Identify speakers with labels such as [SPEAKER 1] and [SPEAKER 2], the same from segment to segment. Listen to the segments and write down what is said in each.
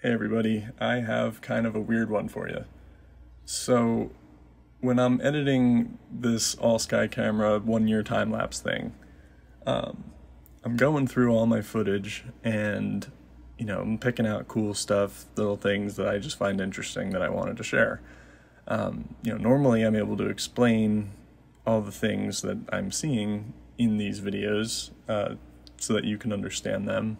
[SPEAKER 1] Hey everybody, I have kind of a weird one for you. So, when I'm editing this all sky camera one year time lapse thing, um, I'm going through all my footage and, you know, I'm picking out cool stuff, little things that I just find interesting that I wanted to share. Um, you know, normally I'm able to explain all the things that I'm seeing in these videos uh, so that you can understand them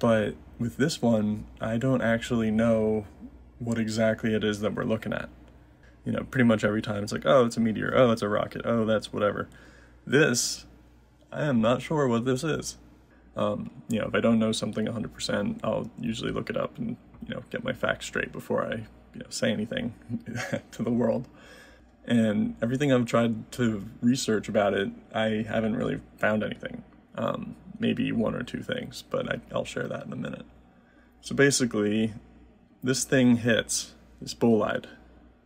[SPEAKER 1] but with this one, I don't actually know what exactly it is that we're looking at. You know, pretty much every time it's like, oh, it's a meteor, oh, it's a rocket, oh, that's whatever. This, I am not sure what this is. Um, you know, if I don't know something 100%, I'll usually look it up and, you know, get my facts straight before I, you know, say anything to the world. And everything I've tried to research about it, I haven't really found anything. Um, maybe one or two things, but I, I'll share that in a minute. So basically, this thing hits this bolide.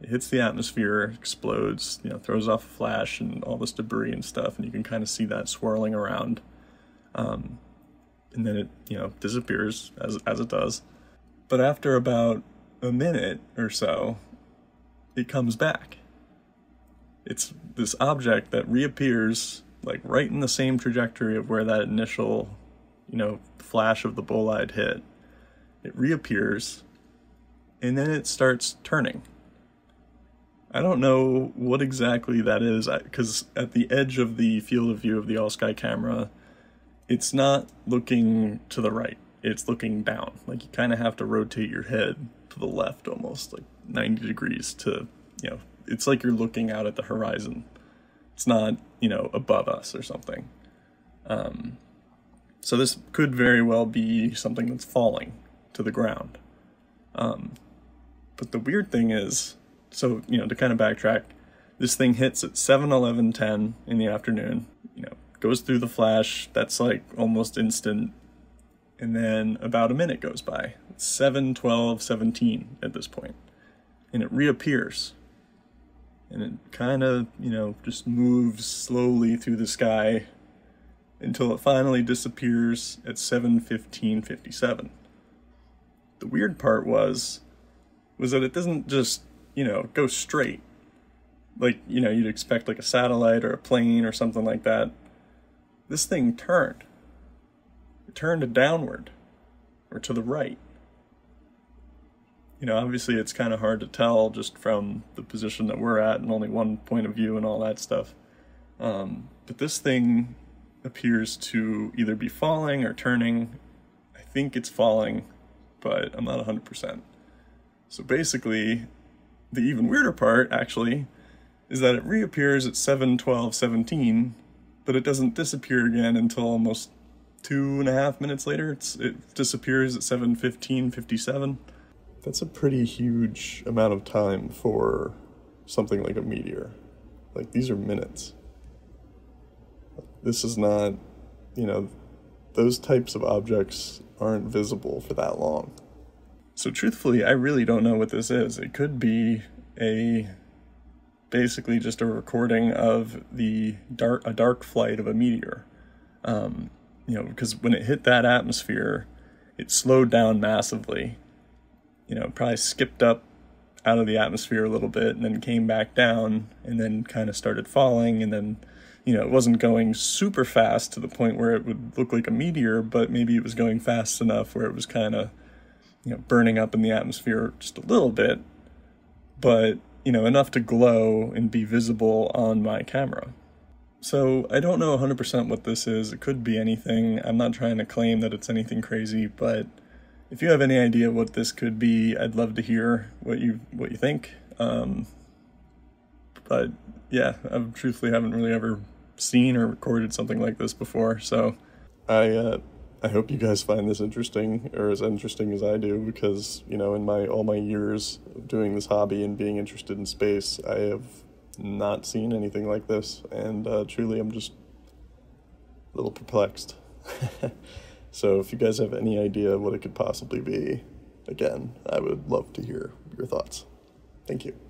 [SPEAKER 1] It hits the atmosphere, explodes, you know, throws off a flash and all this debris and stuff, and you can kind of see that swirling around. Um, and then it, you know, disappears as as it does. But after about a minute or so, it comes back. It's this object that reappears like right in the same trajectory of where that initial, you know, flash of the bolide hit. It reappears and then it starts turning. I don't know what exactly that is because at the edge of the field of view of the all sky camera, it's not looking to the right, it's looking down. Like you kind of have to rotate your head to the left almost, like 90 degrees to, you know, it's like you're looking out at the horizon. It's not, you know, above us or something. Um, so this could very well be something that's falling to the ground. Um, but the weird thing is, so, you know, to kind of backtrack, this thing hits at 7 11 10 in the afternoon, you know, goes through the flash, that's like almost instant. And then about a minute goes by. It's 7 12 17 at this point, And it reappears and it kind of, you know, just moves slowly through the sky until it finally disappears at 7:15:57. The weird part was was that it doesn't just, you know, go straight. Like, you know, you'd expect like a satellite or a plane or something like that. This thing turned. It turned downward or to the right you know, obviously it's kind of hard to tell just from the position that we're at and only one point of view and all that stuff. Um, but this thing appears to either be falling or turning. I think it's falling, but I'm not 100%. So basically, the even weirder part, actually, is that it reappears at 7 12 17, but it doesn't disappear again until almost two and a half minutes later. It's, it disappears at 7 15 57 that's a pretty huge amount of time for something like a meteor. Like, these are minutes. This is not, you know, those types of objects aren't visible for that long. So, truthfully, I really don't know what this is. It could be a basically just a recording of the dark a dark flight of a meteor. Um, you know, because when it hit that atmosphere, it slowed down massively you know, probably skipped up out of the atmosphere a little bit and then came back down and then kind of started falling and then you know it wasn't going super fast to the point where it would look like a meteor but maybe it was going fast enough where it was kind of you know burning up in the atmosphere just a little bit but you know enough to glow and be visible on my camera. So i don't know 100% what this is. It could be anything. I'm not trying to claim that it's anything crazy but if you have any idea what this could be, I'd love to hear what you what you think. Um, but yeah, I truthfully haven't really ever seen or recorded something like this before. So I uh, I hope you guys find this interesting or as interesting as I do because you know in my all my years of doing this hobby and being interested in space, I have not seen anything like this, and uh, truly I'm just a little perplexed. So if you guys have any idea what it could possibly be, again, I would love to hear your thoughts. Thank you.